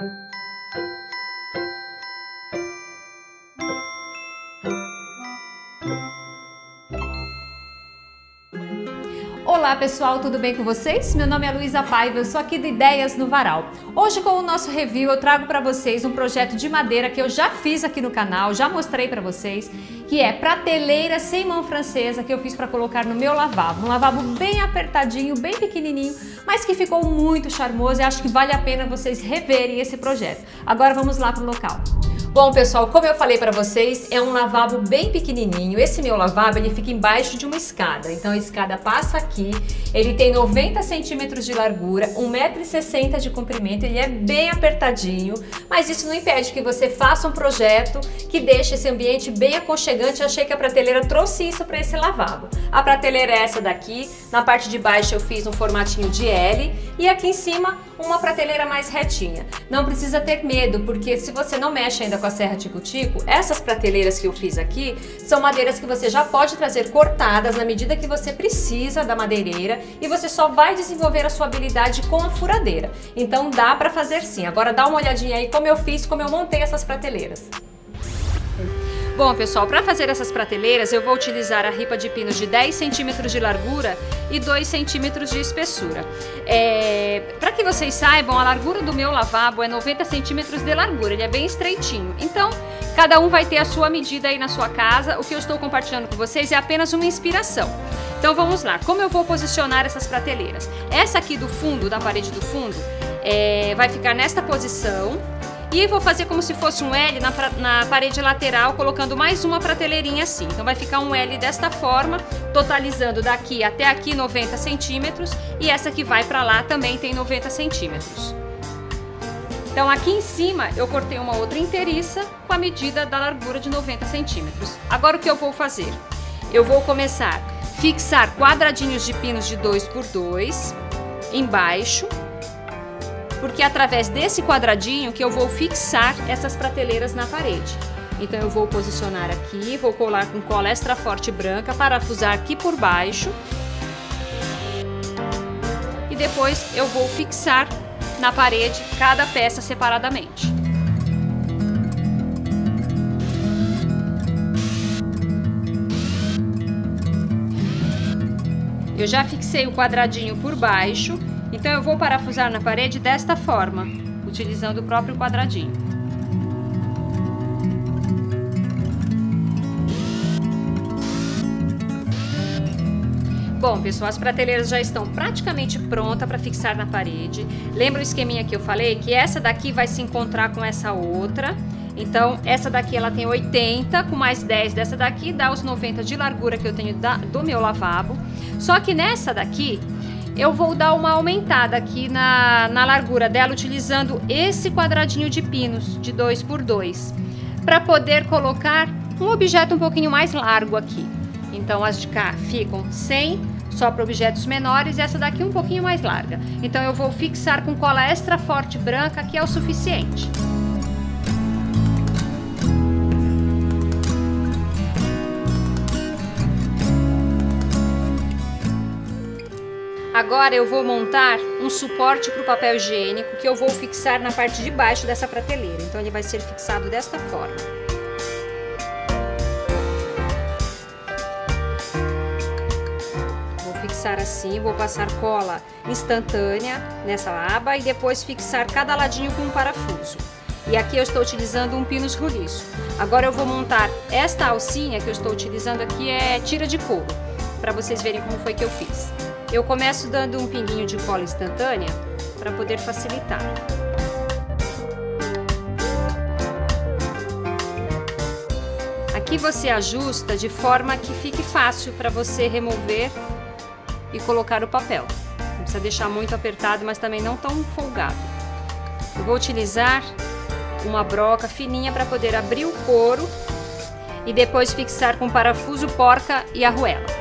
Thank you. Olá pessoal, tudo bem com vocês? Meu nome é Luísa Paiva, eu sou aqui do Ideias no Varal. Hoje com o nosso review eu trago para vocês um projeto de madeira que eu já fiz aqui no canal, já mostrei para vocês, que é prateleira sem mão francesa que eu fiz para colocar no meu lavabo. Um lavabo bem apertadinho, bem pequenininho, mas que ficou muito charmoso e acho que vale a pena vocês reverem esse projeto. Agora vamos lá para o local. Bom, pessoal, como eu falei para vocês, é um lavabo bem pequenininho. Esse meu lavabo, ele fica embaixo de uma escada. Então a escada passa aqui, ele tem 90 centímetros de largura, 1,60m de comprimento, ele é bem apertadinho, mas isso não impede que você faça um projeto que deixe esse ambiente bem aconchegante. Eu achei que a prateleira trouxe isso para esse lavabo. A prateleira é essa daqui, na parte de baixo eu fiz um formatinho de L e aqui em cima uma prateleira mais retinha. Não precisa ter medo, porque se você não mexe ainda com a serra tico-tico, essas prateleiras que eu fiz aqui são madeiras que você já pode trazer cortadas na medida que você precisa da madeireira e você só vai desenvolver a sua habilidade com a furadeira. Então dá para fazer sim. Agora dá uma olhadinha aí como eu fiz, como eu montei essas prateleiras. Bom, pessoal, para fazer essas prateleiras eu vou utilizar a ripa de pinos de 10 centímetros de largura e 2 centímetros de espessura. É... Para que vocês saibam, a largura do meu lavabo é 90 centímetros de largura, ele é bem estreitinho. Então, cada um vai ter a sua medida aí na sua casa. O que eu estou compartilhando com vocês é apenas uma inspiração. Então vamos lá, como eu vou posicionar essas prateleiras? Essa aqui do fundo, da parede do fundo, é... vai ficar nesta posição e vou fazer como se fosse um L na, na parede lateral, colocando mais uma prateleirinha assim. Então vai ficar um L desta forma, totalizando daqui até aqui 90 centímetros. E essa que vai para lá também tem 90 centímetros. Então aqui em cima eu cortei uma outra inteiriça com a medida da largura de 90 centímetros. Agora o que eu vou fazer? Eu vou começar a fixar quadradinhos de pinos de 2 por 2 embaixo porque é através desse quadradinho que eu vou fixar essas prateleiras na parede. Então eu vou posicionar aqui, vou colar com cola extra forte branca, parafusar aqui por baixo. E depois eu vou fixar na parede cada peça separadamente. Eu já fixei o quadradinho por baixo então eu vou parafusar na parede desta forma, utilizando o próprio quadradinho. Bom, pessoal, as prateleiras já estão praticamente prontas para fixar na parede. Lembra o esqueminha que eu falei? Que essa daqui vai se encontrar com essa outra. Então, essa daqui ela tem 80, com mais 10 dessa daqui, dá os 90 de largura que eu tenho da, do meu lavabo. Só que nessa daqui, eu vou dar uma aumentada aqui na, na largura dela utilizando esse quadradinho de pinos de 2 por 2 para poder colocar um objeto um pouquinho mais largo aqui. Então as de cá ficam 100 só para objetos menores e essa daqui um pouquinho mais larga. Então eu vou fixar com cola extra forte branca que é o suficiente. Agora eu vou montar um suporte para o papel higiênico que eu vou fixar na parte de baixo dessa prateleira. Então ele vai ser fixado desta forma. Vou fixar assim, vou passar cola instantânea nessa aba e depois fixar cada ladinho com um parafuso. E aqui eu estou utilizando um pinos roliço. Agora eu vou montar esta alcinha que eu estou utilizando aqui é tira de couro, para vocês verem como foi que eu fiz. Eu começo dando um pinguinho de cola instantânea para poder facilitar. Aqui você ajusta de forma que fique fácil para você remover e colocar o papel. Não precisa deixar muito apertado, mas também não tão folgado. Eu vou utilizar uma broca fininha para poder abrir o couro e depois fixar com parafuso porca e arruela.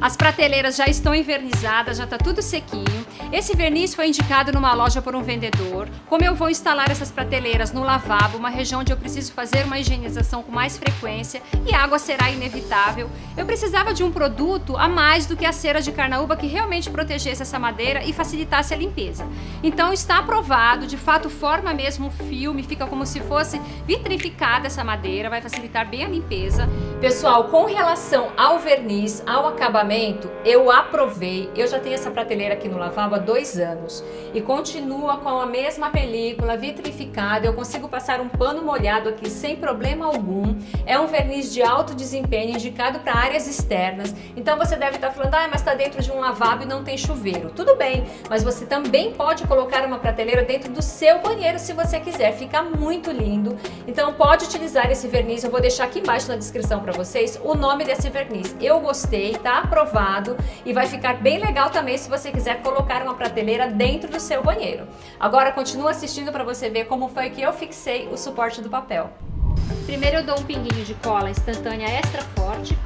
As prateleiras já estão envernizadas, já está tudo sequinho. Esse verniz foi indicado numa loja por um vendedor. Como eu vou instalar essas prateleiras no lavabo, uma região onde eu preciso fazer uma higienização com mais frequência e água será inevitável, eu precisava de um produto a mais do que a cera de carnaúba que realmente protegesse essa madeira e facilitasse a limpeza. Então está aprovado, de fato forma mesmo um filme, fica como se fosse vitrificada essa madeira, vai facilitar bem a limpeza. Pessoal, com relação ao verniz, ao acabamento, eu aprovei. Eu já tenho essa prateleira aqui no lavabo dois anos e continua com a mesma película vitrificada. Eu consigo passar um pano molhado aqui sem problema algum. É um verniz de alto desempenho indicado para áreas externas. Então você deve estar falando, ah, mas está dentro de um lavabo e não tem chuveiro. Tudo bem, mas você também pode colocar uma prateleira dentro do seu banheiro se você quiser. Fica muito lindo. Então pode utilizar esse verniz. Eu vou deixar aqui embaixo na descrição para vocês o nome desse verniz. Eu gostei, tá aprovado e vai ficar bem legal também se você quiser colocar uma prateleira dentro do seu banheiro. Agora continua assistindo para você ver como foi que eu fixei o suporte do papel. Primeiro eu dou um pinguinho de cola instantânea extra forte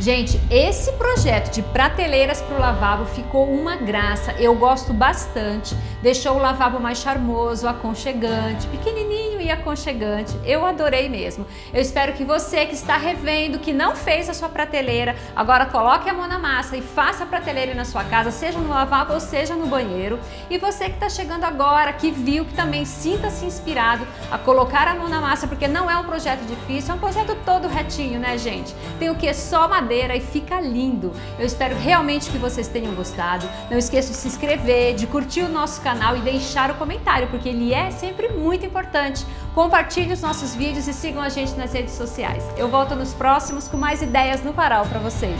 Gente, esse projeto de prateleiras para o lavabo ficou uma graça. Eu gosto bastante. Deixou o lavabo mais charmoso, aconchegante, pequenininho aconchegante. Eu adorei mesmo. Eu espero que você que está revendo, que não fez a sua prateleira, agora coloque a mão na massa e faça a prateleira na sua casa, seja no lavabo ou seja no banheiro. E você que está chegando agora, que viu, que também sinta-se inspirado a colocar a mão na massa, porque não é um projeto difícil, é um projeto todo retinho, né, gente? Tem o que? Só madeira e fica lindo. Eu espero realmente que vocês tenham gostado. Não esqueça de se inscrever, de curtir o nosso canal e deixar o comentário, porque ele é sempre muito importante. Compartilhe os nossos vídeos e sigam a gente nas redes sociais. Eu volto nos próximos com mais ideias no varal para vocês.